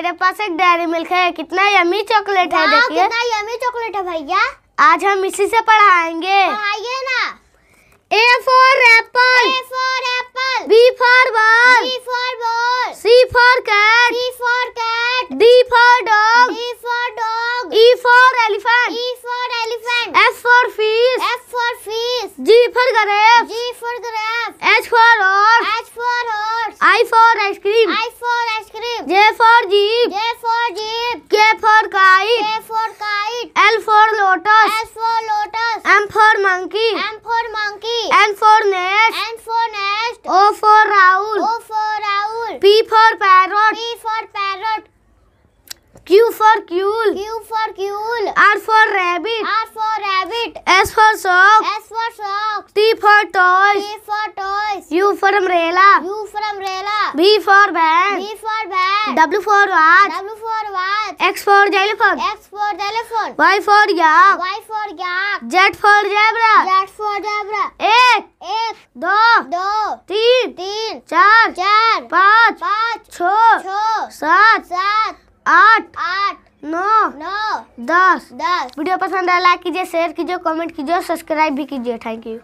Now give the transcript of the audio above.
मेरे पास एक dairy milk है कितना यमी चॉकलेट है देखिए। कितना यमी चॉकलेट है भैया। आज हम इसी से पढ़ाएँगे। आइए ना। A for apple A for apple B for ball B for ball C for cat C for cat D for dog D for dog E for elephant E for elephant F for fish F for fish G for grape G for giraffe H for horse H for horse I for ice cream I for ice cream J for jeep J for jeep K for kite K for kite L for lotus S for lotus M for monkey M for monkey N for nest N for nest O for owl O for owl P for parrot P for parrot Q for quail Q for quail R for rabbit R for rabbit S for sock S for socks T for toys T for toys U for umbrella U for B for bag B for bag. W for watch W for watch. X for telephone X for telephone. Y for yak Y for yak. Z for zebra Z for zebra. एक एक दो दो तीन तीन चार चार पाँच पाँच छ छ सात सात आठ आठ नौ नौ दस दस वीडियो पसंद आया लाइक कीजिए शेयर कीजिए कमेंट कीजिए सब्सक्राइब भी कीजिए. Thank you